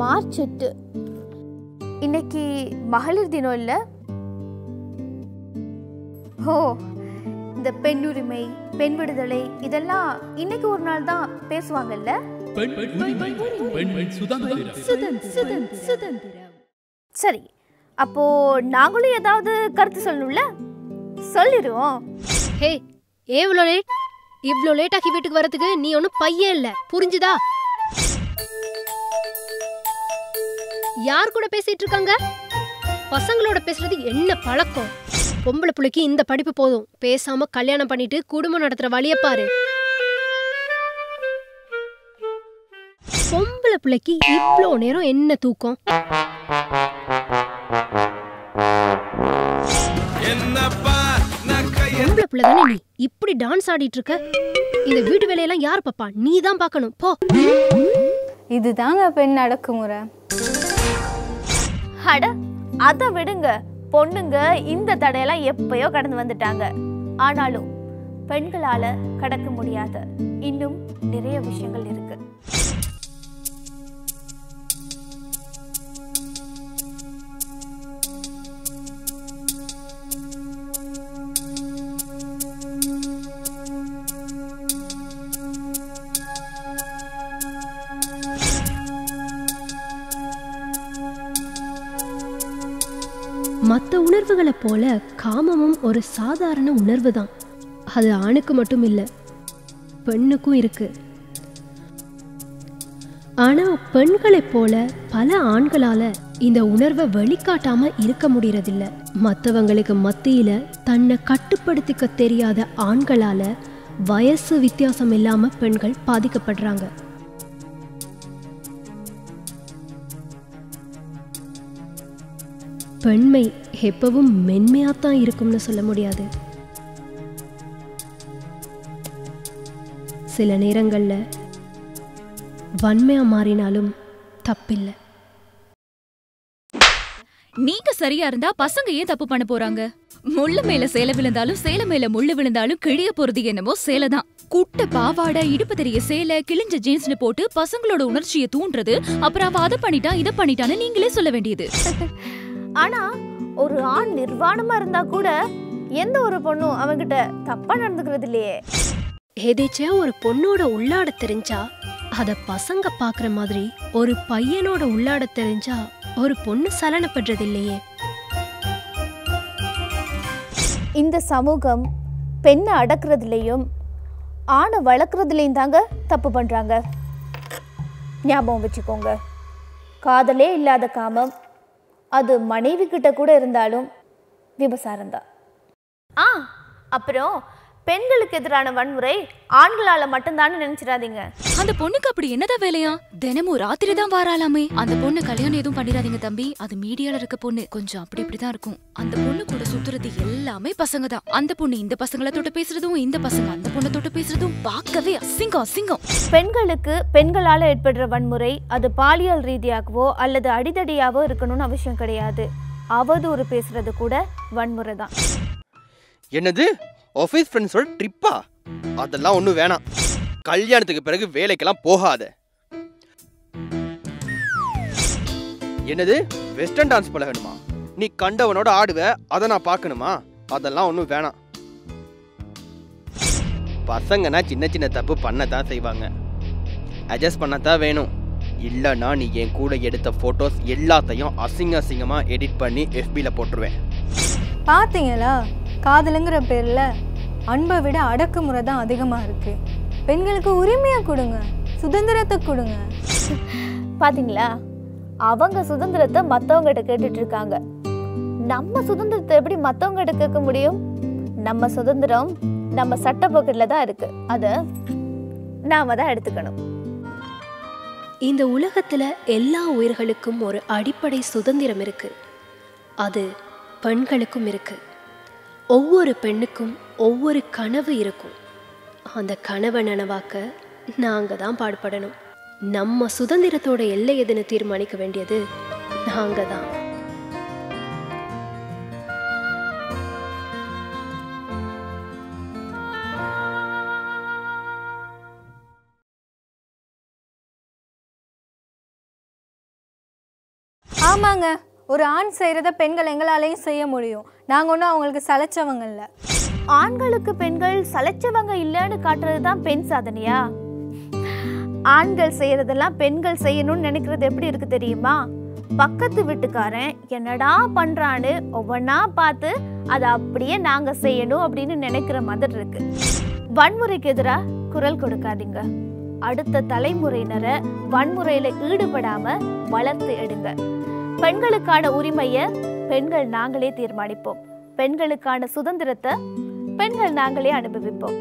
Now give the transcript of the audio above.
March எட்டு. இன்னைக்கு மகளிர் தினம் இல்ல? ஓ இந்த பெண் உரிமை பெண் விடுதலை இதெல்லாம் இன்னைக்கு ஒரு நாள் தான் பேசுவாங்கல்ல? பெண் உரிமை பெண் சுதந்திரம். சரி அப்போ நாங்களும் ஏதாவது கருத்து சொல்லணும்ல? சொல்லிடுவோம். ஹே ஏன் இவ்வளோ லேட் இவ்வளோ லேட் ஆக்கி வீட்டுக்கு வரதுக்கு நீ ஒன்றும் பையன் இல்லை. புரிஞ்சுதா? யார் கூட பேசிட்டு இருக்காங்க? பசங்களோட பேசுறது என்ன பழக்கம்? பொம்பளை புள்ளைக்கு இந்த படிப்பு போதும். பேசாம கல்யாணம் பண்ணிட்டு குடும்பம் நடத்துற வழிய பாரு. பொம்பளை பிள்ளைக்கு இவ்ளோ நேரம் என்ன தூக்கம்? பொம்பளை பிள்ளை தானே நீ? இப்படி டான்ஸ் ஆடிட்டு இருக்க? இந்த வீட்டு வேலையெல்லாம் யார் பாப்பா? நீ தான் பார்க்கணும் போ. இதுதாங்க பெண் அடக்குமுறை. அட அதை விடுங்க. பொண்ணுங்க இந்த தடையெல்லாம் எப்பயோ கடந்து வந்துட்டாங்க. ஆனாலும் பெண்களால கடக்க முடியாத இன்னும் நிறைய விஷயங்கள் இருக்கு. மற்ற உணர்வுகளைப் போல காமமும் ஒரு சாதாரண உணர்வு தான் அது ஆணுக்கு மட்டும் இல்லை பெண்ணுக்கும் இருக்கு. ஆனா பெண்களைப் போல பல ஆண்களால இந்த உணர்வை வெளிக்காட்டாம இருக்க முடியறதில்ல. மற்றவங்களுக்கு மத்தியில தன்னை கட்டுப்படுத்திக்க தெரியாத ஆண்களால வயசு வித்தியாசம் இல்லாம பெண்கள் பாதிக்கப்படுறாங்க. பெண்மை எப்பவும் மென்மையாத்தான் இருக்கும்னு சொல்ல முடியாது. சில நேரங்கள்ல வன்மையா மாறினாலும் தப்பில்லை. நீங்க சரியா இருந்தா பசங்க ஏன் தப்பு பண்ண போறாங்க? முள்ளு மேல சேலை விழுந்தாலும் சேலை மேல முள்ளு விழுந்தாலும் கிழிய போறது என்னமோ சேலை தான் குட்ட பாவாடை இடுப்பு தெரிய சேலை கிழிஞ்ச ஜீன்ஸ்னு போட்டு பசங்களோட உணர்ச்சியை தூண்டுறது அப்புறம் அவ அதை பண்ணிட்டா இதை பண்ணிட்டான்னு நீங்களே சொல்ல வேண்டியது. ஆனா ஒரு ஆண் நிர்வாணமா இருந்தா கூட எந்த ஒரு பொண்ணும் அவன்கிட்ட தப்பா நடந்துக்கிறது இல்லையே எதேச்சியா ஒரு பொண்ணோட உள்ளாட தெரிஞ்சா அத பசங்க பாக்குற மாதிரி ஒரு பையனோட உள்ளாட தெரிஞ்சா ஒரு பொண்ணு சலனப்படுறது இல்லையே இந்த சமூகம் பெண்ணை அடக்குறதுலையும் ஆணை வளர்க்குறதுலையும் தாங்க தப்பு பண்றாங்க. ஞாபகம் வச்சுக்கோங்க. காதலே இல்லாத காமம் அது மனைவி கிட்ட கூட இருந்தாலும் விபசாரம் தான் ஆ அப்புறம் பெண்களுக்கு எதிரான வன்முறை ஆண்களால மட்டும்தான் நினைச்சிடாதீங்க. அந்த பொண்ணுக்கு அப்படி என்னதான் வேலையா? தினமும் ராத்திரி தான் வாராலாமே அந்த பொண்ணு கல்யாணம் எதுவும் பண்ணிடாதீங்க தம்பி. அது மீடியால இருக்க பொண்ணு. கொஞ்சம் அப்படி இப்படிதான் இருக்கும். அந்த பொண்ணு கூட சுத்துறது எல்லாமே பசங்க தான். அந்த பொண்ணு இந்த பசங்களை தொட்டு பேசுறதும் இந்த பசங்க அந்த பொண்ணை தொட்டு பேசுறதும் பார்க்கவே அசிங்கம் அசிங்கம். பெண்களுக்கு பெண்களால் ஏற்படுற வன்முறை அது பாலியல் ரீதியாகவோ அல்லது அடிதடியாவோ இருக்கணும்னு அவசியம் கிடையாது. அவதூறு பேசுறது கூட வன்முறை தான். என்னது? ஆஃபீஸ் ஃப்ரெண்ட்ஸோட ட்ரிப்பா அதெல்லாம் ஒன்றும் வேணாம். கல்யாணத்துக்கு பிறகு வேலைக்கெல்லாம் போகாத. என்னது? வெஸ்டர்ன் டான்ஸ் பழகணுமா நீ கண்டவனோட ஆடுவ அதை நான் பார்க்கணுமா? அதெல்லாம் ஒன்றும் வேணாம். பசங்கன்னா சின்ன சின்ன தப்பு பண்ண தான் செய்வாங்க. அட்ஜஸ்ட் தான் வேணும். இல்லைன்னா நீ என் கூட எடுத்த ஃபோட்டோஸ் எல்லாத்தையும் அசிங்க அசிங்கமாக எடிட் பண்ணி எஃபியில் போட்டுருவேன். பார்த்தீங்களா? காதலுங்கிற பேரில் அன்பை விட அடக்குமுறை தான் அதிகமாக இருக்கு. பெண்களுக்கு உரிமையை கொடுங்க சுதந்திரத்தை கொடுங்க. பாத்தீங்களா? அவங்க சுதந்திரத்தை மத்தவங்ககிட்ட கேட்டுட்டு இருக்காங்க. நம்ம சுதந்திரத்தை எப்படி மத்தவங்ககிட்ட கேட்க முடியும்? நம்ம சுதந்திரம் நம்ம சட்ட தான் இருக்கு. அதை நாம தான் எடுத்துக்கணும். இந்த உலகத்துல எல்லா உயிர்களுக்கும் ஒரு அடிப்படை சுதந்திரம் இருக்கு. அது பெண்களுக்கும் இருக்கு. ஒவ்வொரு பெண்ணுக்கும் ஒவ்வொரு கனவு இருக்கும். அந்த கனவை நனவாக்க நாங்க தான் பாடுபடணும். நம்ம சுதந்திரத்தோட எல்லை எதுன்னு தீர்மானிக்க வேண்டியது நாங்கள் தான். ஆமாங்க. ஒரு ஆண் செய்கிறத பெண்கள் எங்களாலேயும் செய்ய முடியும். நாங்கள் ஒன்றும் அவங்களுக்கு சளைச்சவங்க இல்லை. ஆண்களுக்கு பெண்கள் சலைச்சவங்க இல்லைன்னு காட்டுறது தான் பெண் சாதனையா? ஆண்கள் செய்யறதெல்லாம் பெண்கள் செய்யணும்னு நினைக்கிறது எப்படி இருக்கு தெரியுமா? பக்கத்து வீட்டுக்காரன் என்னடா பண்றான்னு ஒவ்வொன்றா பார்த்து அதை அப்படியே நாங்க செய்யணும் அப்படின்னு நினைக்கிற மாதிரி இருக்கு. வன்முறைக்கு எதிராக குரல் கொடுக்காதீங்க. அடுத்த தலைமுறையினரை வன்முறையில ஈடுபடாம வளர்த்து எடுங்க. பெண்களுக்கான உரிமையை பெண்கள் நாங்களே தீர்மானிப்போம். பெண்களுக்கான சுதந்திரத்தை பெண்கள் நாங்களே அனுபவிப்போம்.